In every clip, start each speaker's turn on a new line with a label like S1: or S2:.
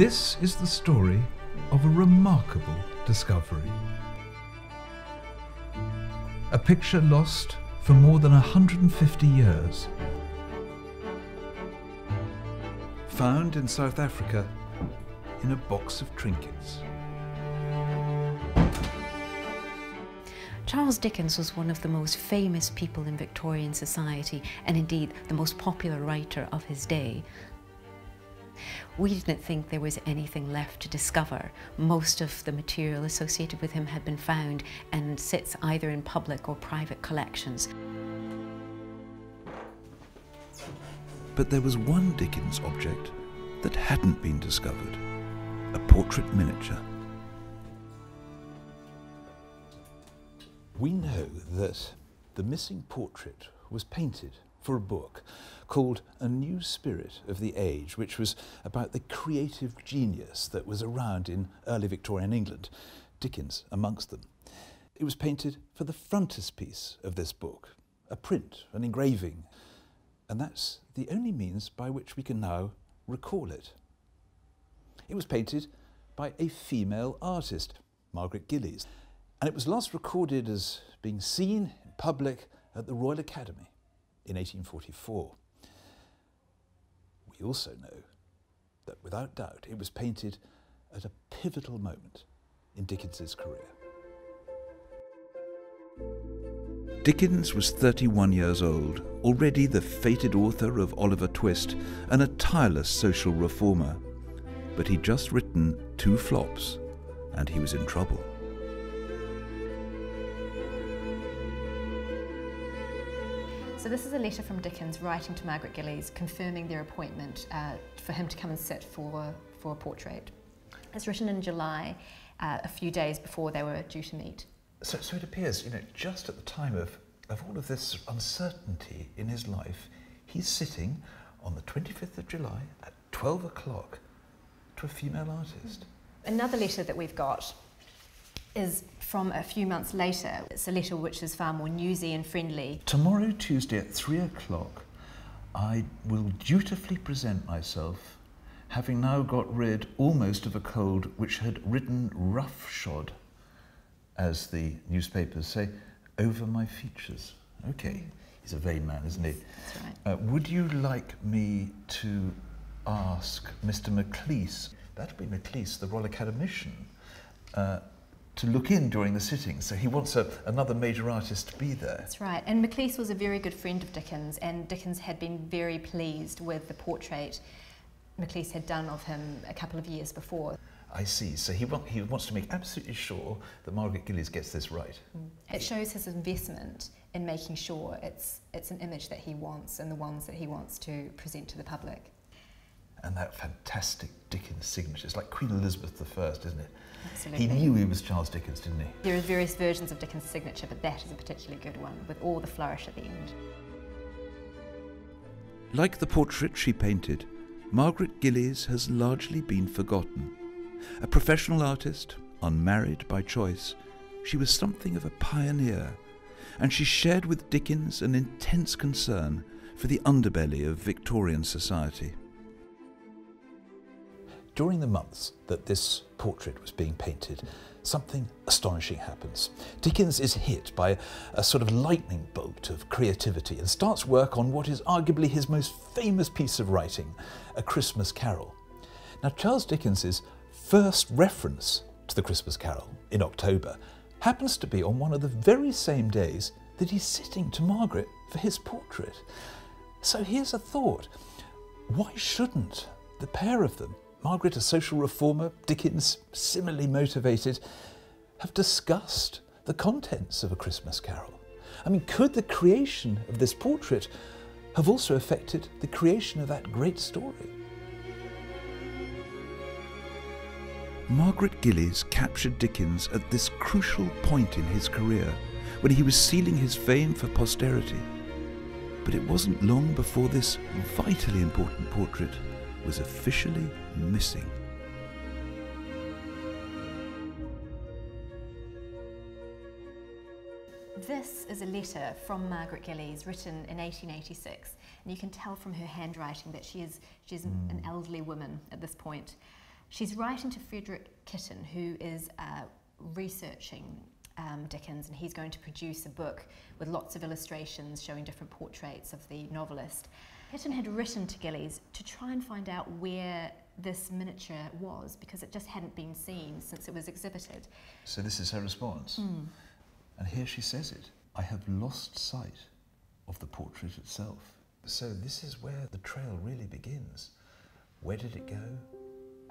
S1: This is the story of a remarkable discovery. A picture lost for more than 150 years. Found in South Africa in a box of trinkets.
S2: Charles Dickens was one of the most famous people in Victorian society and indeed the most popular writer of his day. We didn't think there was anything left to discover. Most of the material associated with him had been found and sits either in public or private collections.
S1: But there was one Dickens object that hadn't been discovered a portrait miniature.
S3: We know that the missing portrait was painted for a book called A New Spirit of the Age, which was about the creative genius that was around in early Victorian England, Dickens amongst them. It was painted for the frontispiece of this book, a print, an engraving, and that's the only means by which we can now recall it. It was painted by a female artist, Margaret Gillies, and it was last recorded as being seen in public at the Royal Academy in 1844. We also know that without doubt it was painted at a pivotal moment in Dickens's career.
S1: Dickens was 31 years old, already the fated author of Oliver Twist and a tireless social reformer. But he'd just written two flops, and he was in trouble.
S4: So this is a letter from Dickens writing to Margaret Gillies confirming their appointment uh, for him to come and sit for, for a portrait. It's written in July, uh, a few days before they were due to meet.
S3: So, so it appears, you know, just at the time of, of all of this uncertainty in his life, he's sitting on the 25th of July at 12 o'clock to a female artist.
S4: Another letter that we've got is from a few months later. It's a letter which is far more newsy and friendly.
S3: Tomorrow, Tuesday at three o'clock, I will dutifully present myself, having now got rid almost of a cold which had ridden roughshod, as the newspapers say, over my features. Okay, he's a vain man, isn't he?
S4: That's right.
S3: Uh, would you like me to ask Mr. Maclise, that'd be Maclise, the Royal Academician, uh, to look in during the sitting. So he wants a, another major artist to be there.
S4: That's right. And Maclise was a very good friend of Dickens, and Dickens had been very pleased with the portrait Maclise had done of him a couple of years before.
S3: I see. So he, want, he wants to make absolutely sure that Margaret Gillies gets this right. Mm.
S4: It shows his investment in making sure it's, it's an image that he wants and the ones that he wants to present to the public.
S3: And that fantastic Dickens signature. It's like Queen Elizabeth I, isn't it?
S4: Absolutely.
S3: He knew he was Charles Dickens, didn't he?
S4: There are various versions of Dickens' signature, but that is a particularly good one, with all the flourish at the end.
S1: Like the portrait she painted, Margaret Gillies has largely been forgotten. A professional artist, unmarried by choice, she was something of a pioneer, and she shared with Dickens an intense concern for the underbelly of Victorian society.
S3: During the months that this portrait was being painted, something astonishing happens. Dickens is hit by a sort of lightning bolt of creativity and starts work on what is arguably his most famous piece of writing, A Christmas Carol. Now, Charles Dickens's first reference to the Christmas Carol in October happens to be on one of the very same days that he's sitting to Margaret for his portrait. So here's a thought. Why shouldn't the pair of them Margaret, a social reformer, Dickens, similarly motivated, have discussed the contents of A Christmas Carol. I mean, could the creation of this portrait have also affected the creation of that great story?
S1: Margaret Gillies captured Dickens at this crucial point in his career when he was sealing his fame for posterity. But it wasn't long before this vitally important portrait was officially missing.
S4: This is a letter from Margaret Gillies written in 1886 and you can tell from her handwriting that she is, she is mm. an elderly woman at this point. She's writing to Frederick Kitton, who is uh, researching um, Dickens, and he's going to produce a book with lots of illustrations showing different portraits of the novelist. Kitton had written to Gillies to try and find out where this miniature was because it just hadn't been seen since it was exhibited.
S3: So this is her response.
S4: Mm.
S3: And here she says it I have lost sight of the portrait itself. So this is where the trail really begins. Where did it go?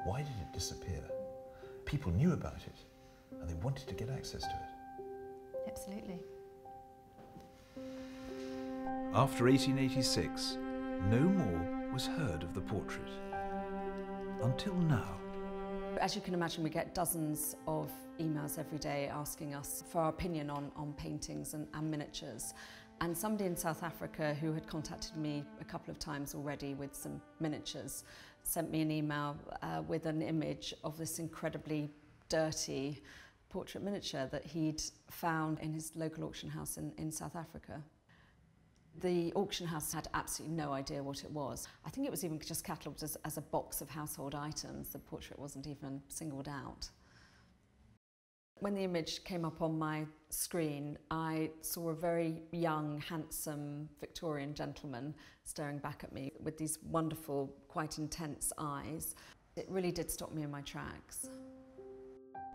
S3: Why did it disappear? People knew about it and they wanted to get access to it.
S4: Absolutely.
S1: After 1886, no more was heard of the portrait. Until now.
S5: As you can imagine, we get dozens of emails every day asking us for our opinion on, on paintings and, and miniatures. And somebody in South Africa who had contacted me a couple of times already with some miniatures sent me an email uh, with an image of this incredibly dirty portrait miniature that he'd found in his local auction house in, in South Africa. The auction house had absolutely no idea what it was. I think it was even just catalogued as, as a box of household items. The portrait wasn't even singled out. When the image came up on my screen, I saw a very young, handsome Victorian gentleman staring back at me with these wonderful, quite intense eyes. It really did stop me in my tracks.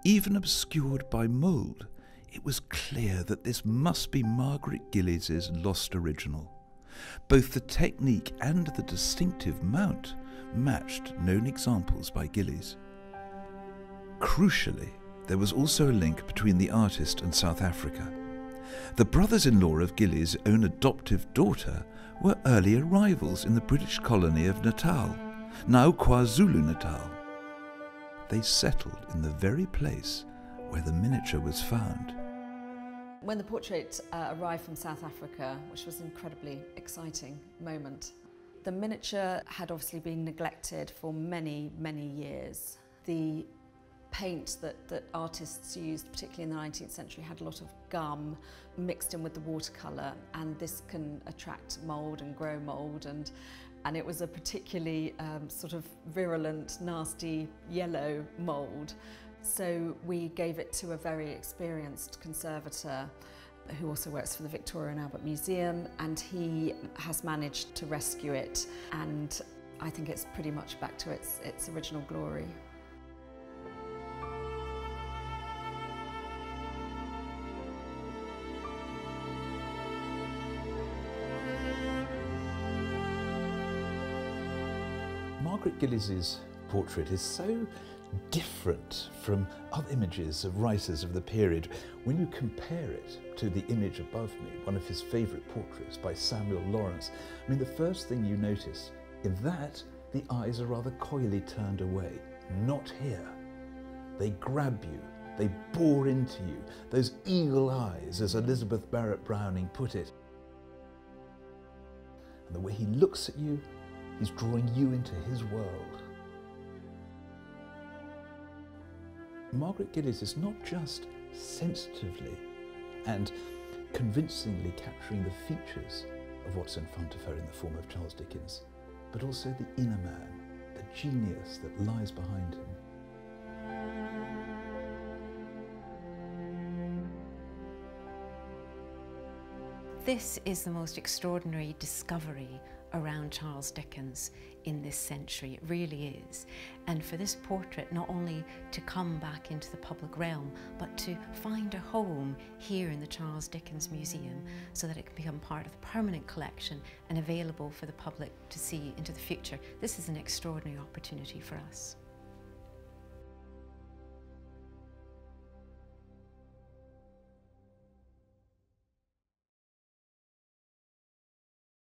S1: Even obscured by mould, it was clear that this must be Margaret Gillies's lost original. Both the technique and the distinctive mount matched known examples by Gillies. Crucially, there was also a link between the artist and South Africa. The brothers in law of Gillies' own adoptive daughter were earlier rivals in the British colony of Natal, now KwaZulu Natal. They settled in the very place where the miniature was found.
S5: When the portrait uh, arrived from South Africa, which was an incredibly exciting moment, the miniature had obviously been neglected for many, many years. The paint that, that artists used, particularly in the 19th century, had a lot of gum mixed in with the watercolour and this can attract mould and grow mould and, and it was a particularly um, sort of virulent, nasty yellow mould. So we gave it to a very experienced conservator who also works for the Victoria and Albert Museum and he has managed to rescue it and I think it's pretty much back to its, its original glory.
S3: Margaret Gillies's portrait is so different from other images of writers of the period when you compare it to the image above me, one of his favourite portraits by Samuel Laurence. I mean, the first thing you notice in that, the eyes are rather coyly turned away. Not here. They grab you, they bore into you, those eagle eyes, as Elizabeth Barrett Browning put it. And the way he looks at you He's drawing you into his world. Margaret Gillies is not just sensitively and convincingly capturing the features of what's in front of her in the form of Charles Dickens, but also the inner man, the genius that lies behind him.
S2: This is the most extraordinary discovery around Charles Dickens in this century. It really is. And for this portrait not only to come back into the public realm, but to find a home here in the Charles Dickens Museum so that it can become part of the permanent collection and available for the public to see into the future. This is an extraordinary opportunity for us.